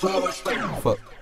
Fuck.